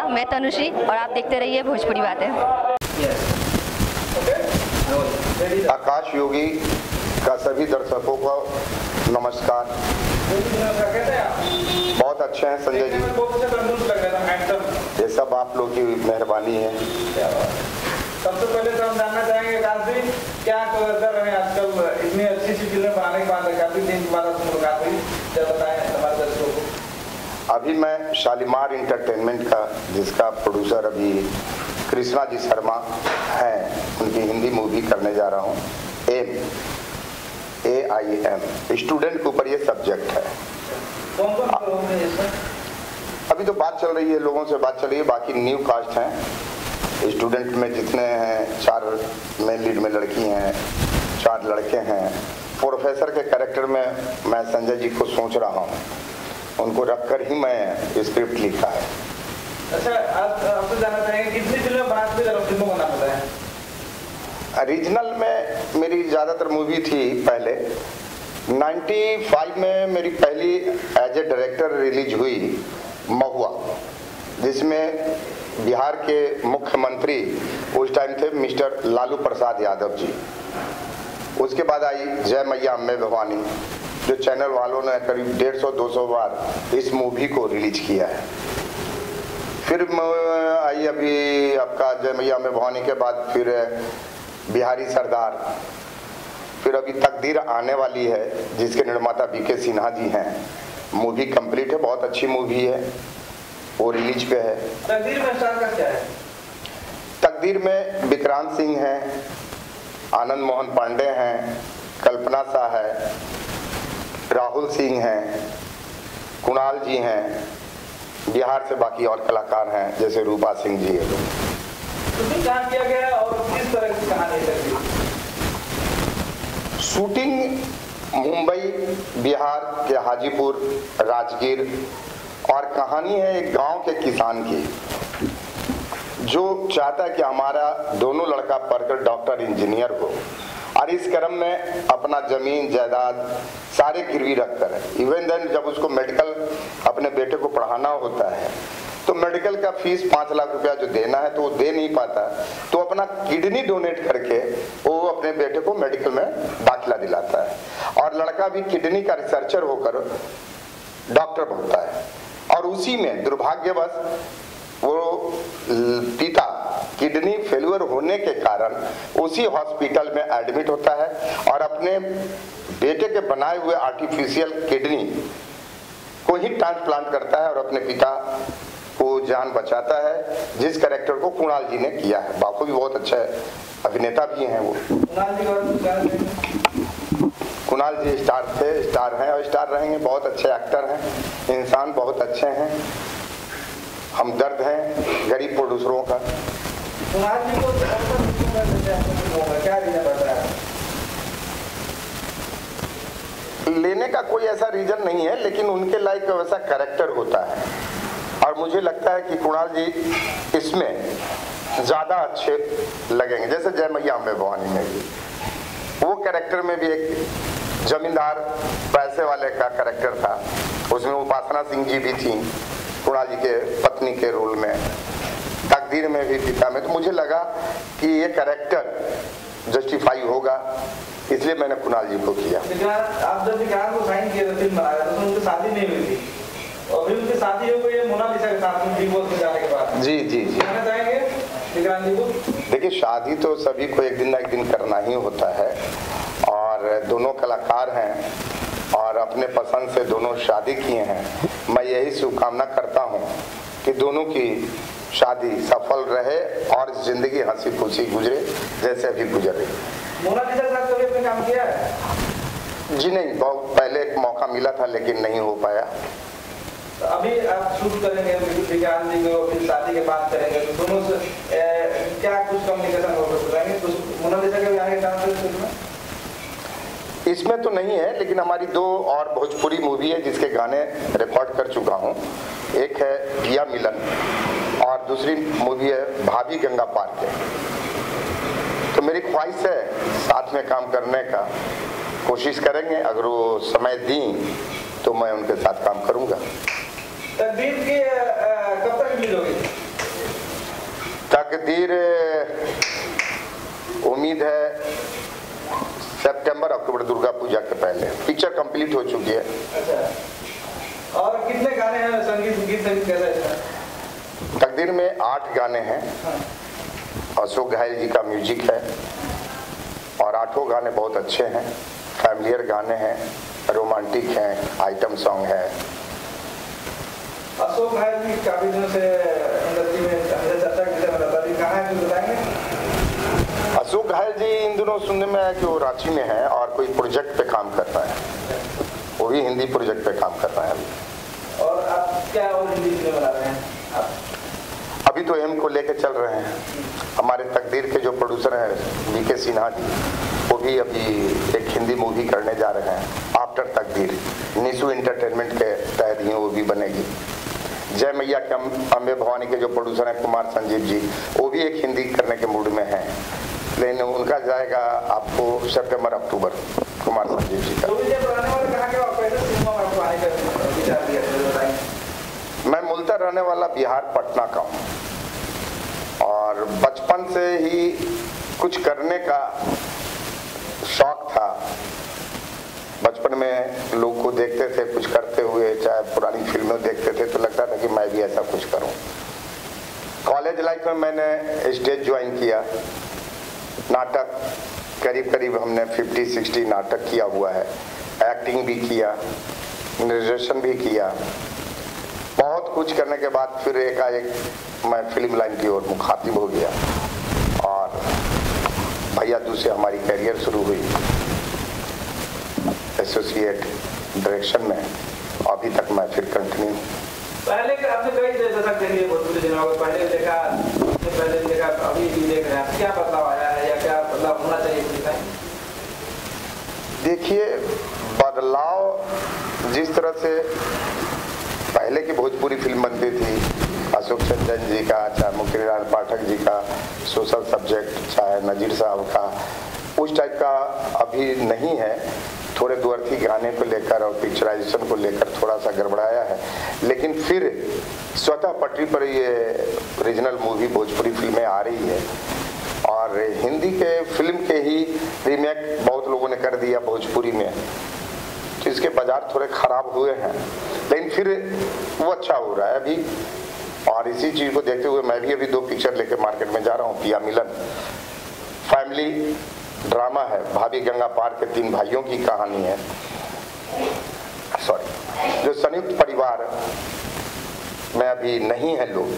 मैं तनुश्री और आप देखते रहिए भोजपुरी बातें। आकाश योगी का सभी दर्शकों को नमस्कार। बहुत अच्छे हैं संजय जी। ये सब आप लोग की मेहरबानी है। सबसे पहले तो हम जानना चाहेंगे आकाश जी क्या कर रहे हैं आजकल इतनी अच्छी अच्छी फ़िल्में बनाने के बाद काफ़ी दिन के बाद आपसे मुलाकात हुई जब बताएँ हमारे दर्शकों को अभी मैं शालीमार इंटरटेनमेंट का जिसका प्रोड्यूसर अभी कृष्णा जी शर्मा हैं उनकी हिंदी मूवी करने जा रहा हूँ। M A I M student के ऊपर ये सब्जेक्ट है। अभी तो बात चल रही है लोगों से बात चल रही है बाकी न्यू कास्ट हैं। स्टूडेंट में जितने हैं चार मेन लीड में लड़की हैं चार लड़के हैं। प्रोफेसर के कैरेक्टर में मैं संजय जी को सोच रहा हूँ। उनको रखकर ही मैं स्क्रिप्ट लिखा है। अच्छा आप आपसे जानना चाहेंगे कितनी फ़िल्में बनाते थे फ़िल्मों का नाम बताएँ? रीजनल में मेरी ज़्यादातर मूवी थी पहले। 95 में मेरी पहली एज ए डायरेक्टर रिलीज़ हुई महुआ जिसमें बिहार के मुख्यमंत्री उस टाइम थे मिस्टर लालू प्रसाद यादव जी। उसके बाद आई जय मैया अम्बे भवानी। जो चैनल वालों ने करीब डेढ़ सौ दो सौ बार इस मूवी को रिलीज़ किया है। फिर आई अभी आपका जय मैया में भवानी के बाद फिर बिहारी सरदार। फिर अभी तकदीर आने वाली है जिसके निर्माता बीके सिन्हा जी हैं। मूवी कंप्लीट है बहुत अच्छी मूवी है वो रिलीज़ पे है। तकदीर में स्टार का क्या है? तकदीर में विक्रांत सिंह हैं आनंद मोहन पांडे हैं कल्पना शाह है राहुल सिंह हैं कुणाल जी हैं बिहार से बाकी और कलाकार हैं जैसे रूपा सिंह जी है। शूटिंग कहाँ किया गया और किस तरह की कहानी तकदीर शूटिंग मुंबई बिहार के हाजीपुर राजगीर और कहानी है एक गाँव के किसान की जो चाहता है कि हमारा दोनों लड़का पढ़कर डॉक्टर इंजीनियर हो। और इस क्रम में अपना ज़मीन, जायदाद सारे गिरवी रखकर इवन देन जब उसको मेडिकल अपने बेटे को पढ़ाना होता है तो मेडिकल का फ़ीस पाँच लाख रुपया जो देना है तो वो दे नहीं पाता। तो अपना किडनी डोनेट करके वो अपने बेटे को मेडिकल में दाखिला दिलाता है। और लड़का भी किडनी का रिसर्चर होकर डॉक्टर बनता है। और उसी में दुर्भाग्यवश वो पिता किडनी फेल्यूर होने के कारण उसी हॉस्पिटल में एडमिट होता है और अपने बेटे के बनाए हुए आर्टिफिशियल किडनी को ही ट्रांसप्लांट करता है और अपने पिता को जान बचाता है, जिस कैरेक्टर को कुणाल जी ने किया है। बापू भी बहुत अच्छा है अभिनेता भी हैं वो। कुणाल जी स्टार थे, स्टार हैं और स्टार रहेंगे, बहुत अच्छे एक्टर हैं, इंसान बहुत अच्छे हैं हम दर्द हैं, गरीब प्रोड्यूसरों का। रहता लेने का कोई ऐसा रीजन नहीं है, लेकिन उनके लायक वैसा करेक्टर होता है। और मुझे लगता है कि कुणाल जी इसमें ज़्यादा अच्छे लगेंगे। जैसे जय मैया अम्बे भवानी में भी। वो कैरेक्टर में भी एक जमींदार पैसे वाले का कैरेक्टर था। उसमें उपासना सिंह जी भी थी, कुणाल जी के पत्नी के रोल में। में भी पिता में तो मुझे लगा कि ये कैरेक्टर जस्टिफाई होगा इसलिए मैंने कुणाल जी को किया। आप जब विक्रांत को साइन थे फ़िल्म बनाया तो उनकी शादी नहीं हुई थी। और फिर उनकी शादी हो गई मोनालिसा के साथ में डिवोर्स में जाने के बाद। जी जी जी। कहना चाहेंगे विक्रांत जी को? देखिए शादी तो सभी को एक दिन ना एक दिन करना ही होता है और दोनों कलाकार हैं और अपने पसंद से दोनों शादी किए हैं। मैं यही शुभकामना करता हूँ कि दोनों की शादी सफल रहे और ज़िंदगी हँसी खुशी गुजरे जैसे अभी गुजर रही। है। जी नहीं बहुत पहले एक मौका मिला था लेकिन नहीं हो पाया। तो अभी आप शूट करेंगे जी को फिर शादी के बाद करेंगे। तो दोनों से ए, क्या कुछ कम्युनिकेशन हो सकेंगे कुछ मोनालिसा के भी में इसमें तो नहीं है लेकिन हमारी दो और भोजपुरी मूवी है जिसके गाने रिकॉर्ड कर चुका हूँ। एक है पिया मिलन और दूसरी मूवी है भाभी गंगा पार के। तो मेरी ख्वाहिश है साथ में काम करने का कोशिश करेंगे। अगर वो समय दी तो मैं उनके साथ काम करूँगा। तकदीर की कब तक रिलीज़ तकदीर उम्मीद है सितंबर अक्टूबर दुर्गा पूजा के पहले। पिक्चर कंप्लीट हो चुकी है। अच्छा। और कितने गाने हैं? संगीत गीत संगीत कैसा है तकदीर में आठ गाने हैं। अशोक घायल जी का म्यूज़िक है। और आठों गाने बहुत अच्छे हैं। फैमिलियर गाने हैं। रोमांटिक हैं। आइटम सॉन्ग है। अशोक भाई जी काफ़ी दिनों से इंडस्ट्री में हमेशा चर्चा की विषय में रहता है कहाँ है कुछ बताएँगे अशोक घायल जी इन दिनों सुनने में आया कि वो रांची में है और कोई प्रोजेक्ट पे काम कर रहा है। वो भी हिंदी प्रोजेक्ट पे काम कर रहा है अभी। और आप क्या और हिंदी फ़िल्म बना रहे हैं? आप अभी तो एम को लेके चल रहे हैं। हमारे तकदीर के जो प्रोड्यूसर हैं वी के सिन्हा जी वो भी अभी एक हिंदी मूवी करने जा रहे हैं आफ्टर तकदीर। निशु इंटरटेनमेंट के तहत ही वो भी बनेगी। जय मैया के अम्बे भवानी के जो प्रोड्यूसर हैं कुमार संजीव जी वो भी एक हिंदी करने के मूड में हैं। लेकिन उनका जाएगा आपको सितंबर अक्टूबर कुमार संजीव जी का। तो बताएँगे मैं मूलतः रहने वाला बिहार पटना का हूँ। और बचपन से ही कुछ करने का शौक था। बचपन में लोग को देखते थे कुछ करते हुए चाहे पुरानी फ़िल्में देखते थे तो लगता था कि मैं भी ऐसा कुछ करूँ। कॉलेज लाइफ में मैंने स्टेज ज्वाइन किया। नाटक, करीब करीब हमने 50 60 नाटक किया हुआ है। एक्टिंग भी किया, निर्देशन भी किया। बहुत कुछ करने के बाद फिर एकाएक मैं फ़िल्म लाइन की ओर मुखातिब हो गया और भैया दूसरे हमारी करियर शुरू हुई। एसोसिएट डायरेक्शन में। अभी तक मैं फिर कंटिन्यू पहले आपने कई दशक देख भोजपुरी सिनेमा को पहले देखा पहले देखा, अभी भी देख रहे हैं। क्या बदलाव आया बदलाव होना चाहिए देखिए, बदलाव जिस तरह से पहले की भोजपुरी फ़िल्म बनती थी, अशोक चंदन जी का, चाहे मुकेश पाठक जी का, सोशल सब्जेक्ट, चाहे नजीर साहब का, उस टाइप का अभी नहीं है। थोड़े दुअर्थी गाने को लेकर और पिक्चराइजेशन को लेकर थोड़ा सा गड़बड़ाया है। लेकिन फिर स्वतः पटरी पर ये रीजनल मूवी भोजपुरी फ़िल्में आ रही है। और हिंदी के फ़िल्म के ही रीमेक बहुत लोगों ने कर दिया भोजपुरी में। तो इसके बाज़ार थोड़े खराब हुए हैं, लेकिन फिर वो अच्छा हो रहा है अभी। और इसी चीज़ को देखते हुए मैं भी अभी दो पिक्चर लेके मार्केट में जा रहा हूँ, पिया मिलन। फैमिली ड्रामा है, भाभी गंगा पार के तीन भाइयों की कहानी है। सॉरी जो संयुक्त परिवार, में अभी नहीं है लोग।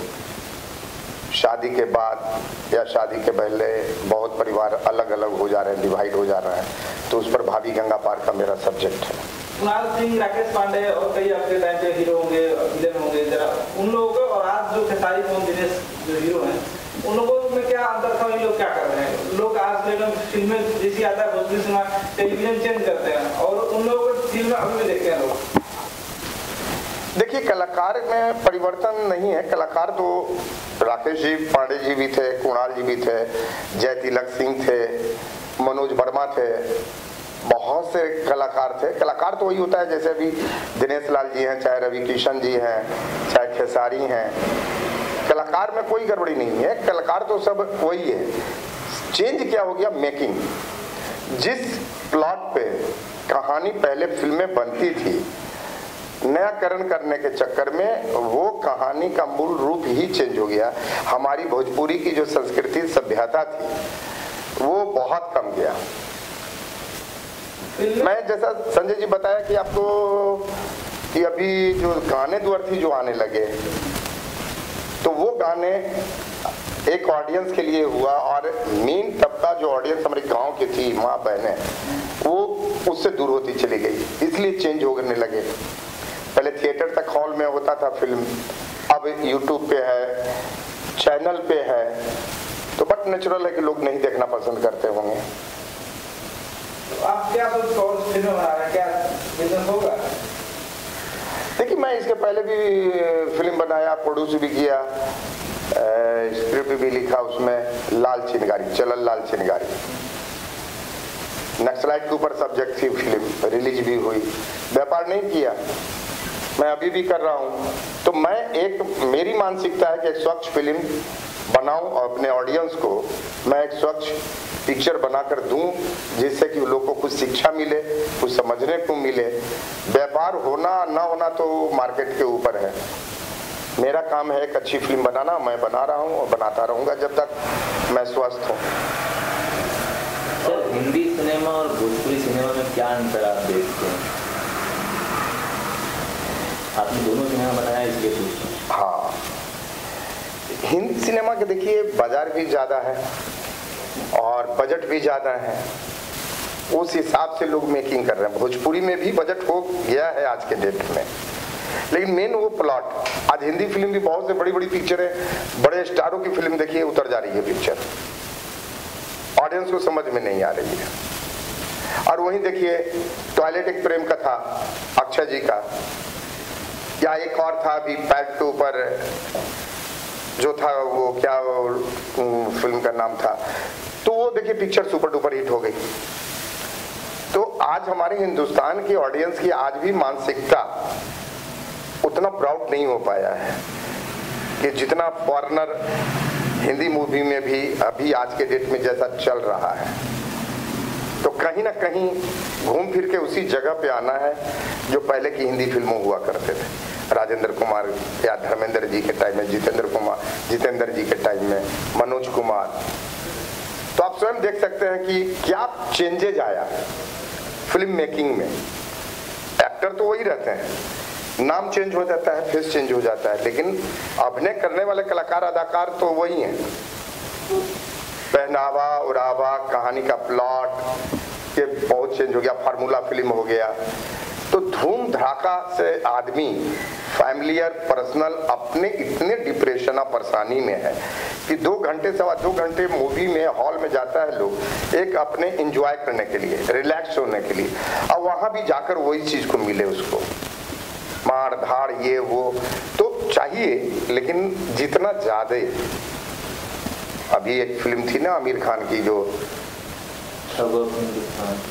शादी के बाद या शादी के पहले बहुत परिवार अलग अलग हो जा रहे हैं डिवाइड हो जा रहे हैं तो उस पर भाभी गंगा पार का मेरा सब्जेक्ट है। कुणाल सिंह, राकेश पांडे और कई आपके टाइम पे हीरो होंगे विलेन होंगे, जरा उन लोगों को और आज जो खेसारी दिनेश जो हीरो हैं, उन लोगों में क्या अंतर था लोग क्या कर रहे हैं? लोग आज के लोग फ़िल्में जैसी आता है, भोजपुरी सिनेमा टेलीविज़न चेंज करते हैं और उन लोगों को फ़िल्म अभी भी देखते हैं लोग। देखिए, कलाकार में परिवर्तन नहीं है। कलाकार तो राकेश जी, पांडे जी भी थे, कुणाल जी भी थे, जय तिलक सिंह थे, मनोज वर्मा थे, बहुत से कलाकार थे। कलाकार तो वही होता है, जैसे अभी दिनेश लाल जी हैं, चाहे रवि किशन जी हैं, चाहे खेसारी हैं। कलाकार में कोई गड़बड़ी नहीं है। कलाकार तो सब वही है। चेंज क्या हो गया? मेकिंग। जिस प्लॉट पे कहानी पहले फ़िल्में बनती थी नयाकरण करने के चक्कर में वो कहानी का मूल रूप ही चेंज हो गया। हमारी भोजपुरी की जो संस्कृति सभ्यता थी, वो बहुत कम गया। मैं जैसा संजय जी बताया कि आपको कि अभी जो गाने द्वर्थी जो आने लगे तो वो गाने एक ऑडियंस के लिए हुआ और मेन तबका जो ऑडियंस हमारे गाँव की थी, माँ बहनें, वो उससे दूर होती चली गई, इसलिए चेंज होने लगे। पहले थिएटर तक हॉल में होता था फ़िल्म। अब यूट्यूब पे है चैनल पे है तो बट नेचुरल है कि लोग नहीं देखना पसंद करते होंगे। आप क्या फ़िल्म बना रहे हैं? क्या बिज़नेस होगा? देखिए मैं इसके पहले भी फ़िल्म बनाया प्रोड्यूस भी किया स्क्रिप्ट भी लिखा उसमें लाल चिनगारी चलल लाल चिनगारी नक्सलाइट के ऊपर सब्जेक्ट थी फ़िल्म रिलीज़ भी हुई। व्यापार नहीं किया। मैं अभी भी कर रहा हूँ। तो मैं एक, मेरी मानसिकता है कि एक स्वच्छ फ़िल्म बनाऊँ और अपने ऑडियंस को मैं एक स्वच्छ पिक्चर बनाकर दूँ, जिससे कि लोगों को कुछ शिक्षा मिले, कुछ समझने को मिले। व्यापार होना, ना होना तो मार्केट के ऊपर है। मेरा काम है एक अच्छी फ़िल्म बनाना, मैं बना रहा हूँ और बनाता रहूँगा जब तक मैं स्वस्थ हूँ। सर, हिंदी सिनेमा और भोजपुरी सिनेमा में क्या अंतर आप देखते हैं? आपने दोनों सिनेमा बनाया इसलिए पूछ हाँ। हिंदी सिनेमा के देखिए, बाज़ार भी ज़्यादा है और बजट भी ज़्यादा है। उस हिसाब से लोग मेकिंग कर रहे हैं। भोजपुरी में भी बजट हो गया है आज के डेट में। लेकिन मेन वो प्लॉट आज हिंदी फ़िल्म भी बहुत से बड़ी बड़ी पिक्चर है। बड़े स्टारों की फ़िल्म देखिए, उतर जा रही है पिक्चर ऑडियंस को समझ में नहीं आ रही है। और वहीं देखिए टॉयलेट एक प्रेम कथा, अक्षय जी का। या एक और था अभी पैड टू पर, जो था वो क्या फ़िल्म का नाम था। तो वो देखिए पिक्चर सुपर डुपर हिट हो गई। तो आज हमारे हिंदुस्तान की ऑडियंस की आज भी मानसिकता उतना प्राउड नहीं हो पाया है कि जितना फॉरनर हिंदी मूवी में भी अभी आज के डेट में जैसा चल रहा है। तो कहीं ना कहीं घूम फिर के उसी जगह पे आना है जो पहले की हिंदी फ़िल्मों हुआ करते थे। राजेंद्र कुमार या धर्मेंद्र जी के टाइम में, जितेंद्र कुमार, जितेंद्र जी के टाइम में, मनोज कुमार। तो आप स्वयं देख सकते हैं कि क्या चेंजेज आया फ़िल्म मेकिंग में। एक्टर तो वही रहते हैं। नाम चेंज हो जाता है फेस चेंज हो जाता है, लेकिन अभिनय करने वाले कलाकार, अदाकार तो वही हैं। पहनावा, उड़ावा, कहानी का प्लॉट ये बहुत चेंज हो गया फार्मूला फ़िल्म हो गया। तो धूम धड़ाका से आदमी फैमिलियर पर्सनल अपने इतने डिप्रेशन और परेशानी में है कि दो घंटे सवा दो घंटे मूवी में हॉल में जाता है लोग एक अपने इंजॉय करने के लिए रिलैक्स होने के लिए। और वहाँ भी जाकर वही चीज़ को मिले उसको। मार धाड़ ये वो तो चाहिए लेकिन जितना ज़्यादा। अभी एक फ़िल्म थी ना आमिर खान की जो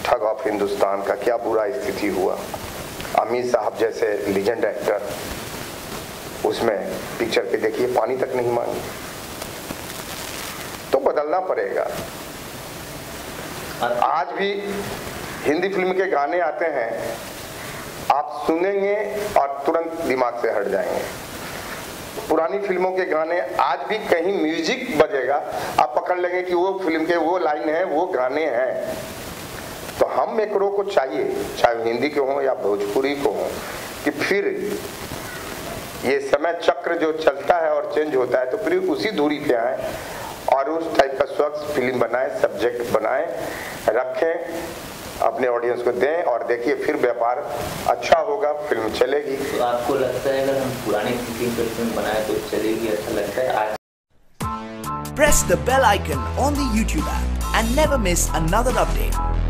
ठग ऑफ़ हिंदुस्तान का क्या बुरा स्थिति हुआ। अमित साहब जैसे लीजेंड एक्टर उसमें पिक्चर पे देखिए, पानी तक नहीं मांगी। तो बदलना पड़ेगा। आज भी हिंदी फ़िल्म के गाने आते हैं, आप सुनेंगे और तुरंत दिमाग से हट जाएँगे। पुरानी फ़िल्मों के गाने आज भी कहीं म्यूज़िक बजेगा, आप पकड़ लेंगे कि वो फ़िल्म के वो लाइन है, वो गाने हैं। तो हम मेकरों को चाहिए चाहे हिंदी के हों या भोजपुरी को हों कि फिर ये समय चक्र जो चलता है और चेंज होता है तो फिर उसी दूरी पे आए और उस टाइप का स्वच्छ फ़िल्म बनाए सब्जेक्ट बनाए रखें अपने ऑडियंस को दें और देखिए फिर व्यापार अच्छा होगा फ़िल्म चलेगी तो आपको लगता है अगर हम पुरानी फ़िल्म बनाए तो चलेगी अच्छा लगता है आज press the bell icon on the YouTube app and never miss another update.